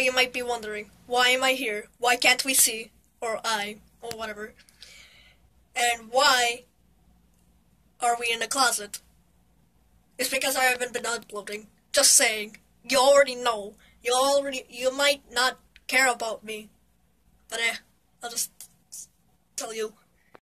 You might be wondering, why am I here? Why can't we see? Or I, or whatever. And why are we in a closet? It's because I haven't been uploading. Just saying. You already know. You already, you might not care about me. But eh, I'll just tell you.